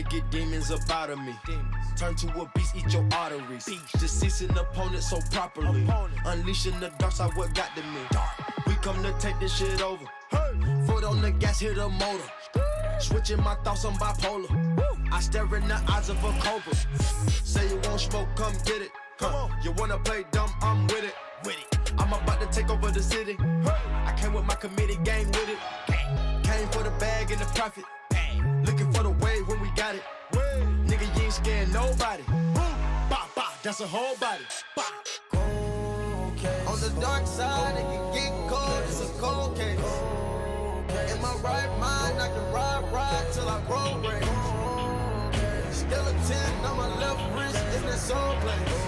To get demons up out of me. Turn to a beast, eat your arteries. Deceasing opponent so properly. Unleashing the dark side, what got to me. We come to take this shit over. Foot on the gas, hit a motor. Switching my thoughts, I'm bipolar. I stare in the eyes of a cobra. Say you won't smoke, come get it. Come on, you wanna play dumb? I'm with it. With it. I'm about to take over the city. I came with my committee gang with it. Came for the bag and the profit. Ain't scared nobody. Bah, bah, that's a whole body. Bah. On the dark side, it can get cold. It's a cold case. In my right mind, I can ride, ride till I grow brains. Skeleton on my left wrist in that soul place.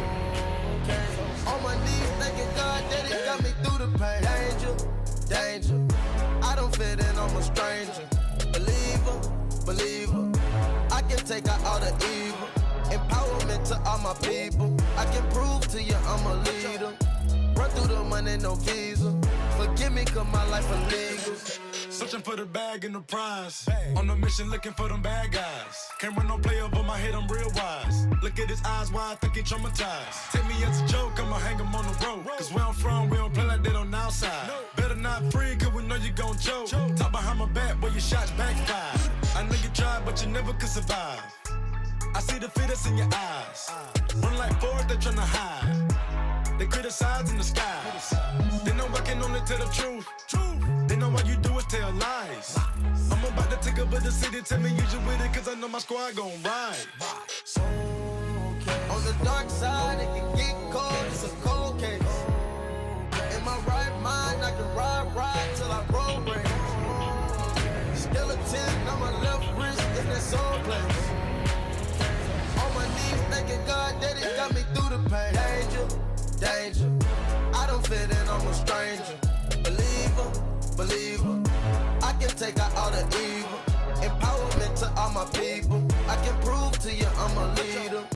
On my knees, thanking God that He got me through the pain. Danger, danger. I don't fit in, I'm a stranger. Believer, believer. Take out all the evil. Empowerment to all my people. I can prove to you I'm a leader. Run through the money, no visa. Forgive me, cause my life illegal. Searching for the bag and the prize. On a mission looking for them bad guys. Can't run no play up on my head, I'm real wise. Look at his eyes, why I think he traumatized. Take me as a joke, I'ma hang him on the road. Cause where I'm from, we don't play like that on outside. Better not free, cause we know you gon' choke. Talk behind my back, boy, your shots backfire. But you never could survive. I see the fear in your eyes. Run like Ford, they tryna hide. They criticize in the sky. They know I can only tell the truth. They know all you do is tell lies. I'm about to take over the city, tell me you just with it, cause I know my squad gon' ride. On the dark side, danger. I don't fit in, I'm a stranger. Believer, believer. I can take out